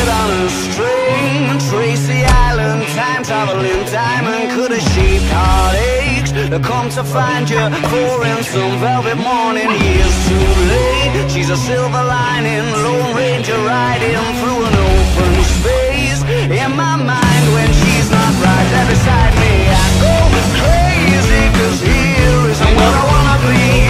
it on a string. Tracy Island, time traveling diamond. Could have shaped heartaches Come to find you pouring some velvet morning. Years too late. She's a silver lining. Lone Ranger riding through an open space. In my mind when she's not right there beside me. I go crazy cause here is what I wanna be.